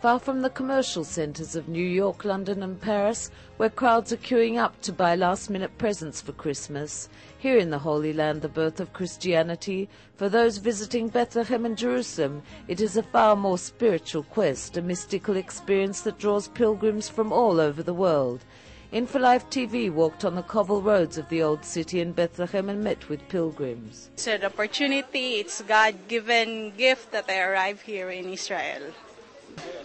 far from the commercial centres of New York, London and Paris, where crowds are queuing up to buy last-minute presents for Christmas. Here in the Holy Land, the birth of Christianity, for those visiting Bethlehem and Jerusalem, it is a far more spiritual quest, a mystical experience that draws pilgrims from all over the world. InfoLive TV walked on the cobble roads of the old city in Bethlehem and met with pilgrims. It's an opportunity, it's God-given gift that I arrive here in Israel.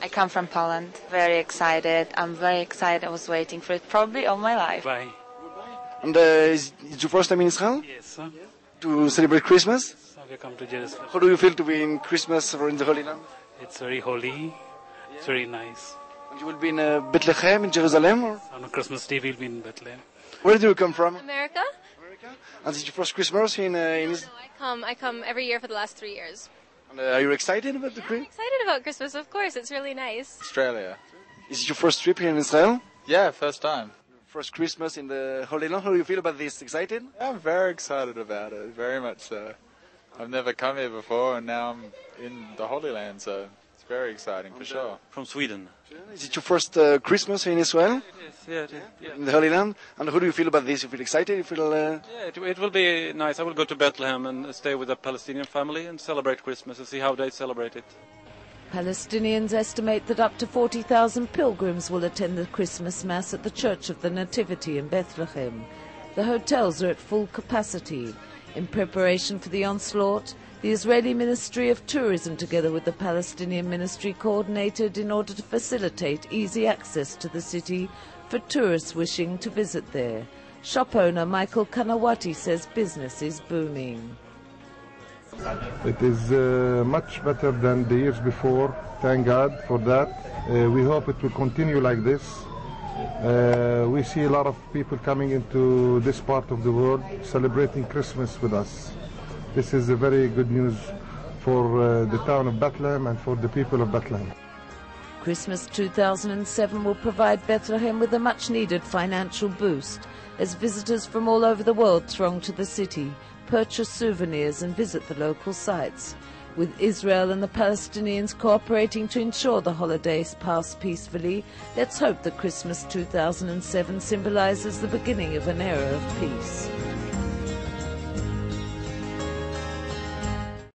I come from Poland. Very excited. I'm very excited. I was waiting for it probably all my life. Bye. And uh, is it your first time in Israel Yes, sir. to celebrate Christmas? So we come to Jerusalem. How do you feel to be in Christmas or in the Holy Land? It's very holy. It's very nice. And you will be in uh, Bethlehem in Jerusalem? Or On Christmas Day, we'll be in Bethlehem. where do you come from? America? America? And is it your first Christmas in, uh, in No, Israel? I come. I come every year for the last three years. And, uh, are you excited about the I'm Christmas? excited about Christmas. Of course, it's really nice. Australia. Is it your first trip here in Israel? Yeah, first time. First Christmas in the Holy Land. How do you feel about this? Excited? I'm very excited about it, very much so. I've never come here before and now I'm in the Holy Land, so it's very exciting for sure. From Sweden. Is it your first uh, Christmas in Israel? Yes, yeah, it, yeah. In the Holy Land? And how do you feel about this? You feel excited? You feel... Uh... Yeah, it, it will be nice. I will go to Bethlehem and stay with a Palestinian family and celebrate Christmas and see how they celebrate it. Palestinians estimate that up to 40,000 pilgrims will attend the Christmas Mass at the Church of the Nativity in Bethlehem. The hotels are at full capacity. In preparation for the onslaught, the Israeli Ministry of Tourism, together with the Palestinian Ministry, coordinated in order to facilitate easy access to the city for tourists wishing to visit there. Shop owner Michael Kanawati says business is booming. It is uh, much better than the years before. Thank God for that. Uh, we hope it will continue like this. Uh, we see a lot of people coming into this part of the world celebrating Christmas with us. This is a very good news for uh, the town of Bethlehem and for the people of Bethlehem. Christmas 2007 will provide Bethlehem with a much needed financial boost as visitors from all over the world throng to the city, purchase souvenirs and visit the local sites. With Israel and the Palestinians cooperating to ensure the holidays pass peacefully, let's hope that Christmas 2007 symbolizes the beginning of an era of peace.